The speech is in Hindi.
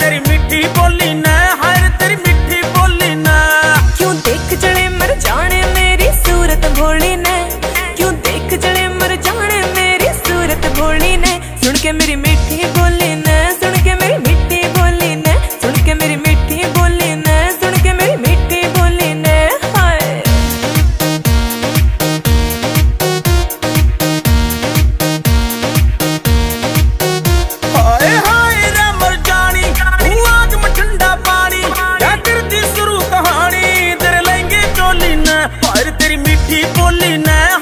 तेरी मिठी बोली ना हर तेरी मिठी बोली ना। क्यों देख जड़े मर जाने, मेरी सूरत भोली ना। और तेरी मीठी बोली ना।